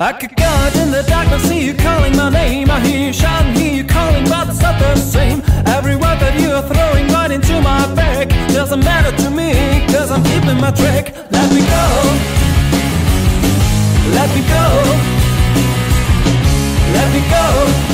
I could go in the darkness, see you calling my name. I hear you shouting, hear you calling, but it's not the same. Every word that you are throwing right into my back doesn't matter to me, cause I'm keeping my track. Let me go. Let me go. Let me go.